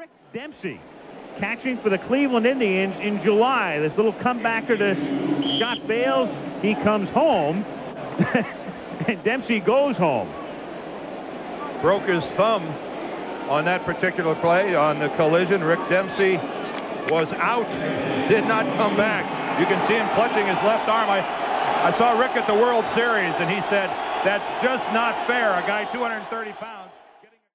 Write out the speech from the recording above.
Rick Dempsey catching for the Cleveland Indians in July. This little comebacker to Scott Bailes. He comes home, and Dempsey goes home. Broke his thumb on that particular play on the collision. Rick Dempsey was out, did not come back. You can see him clutching his left arm. I, I saw Rick at the World Series, and he said, that's just not fair. A guy 230 pounds.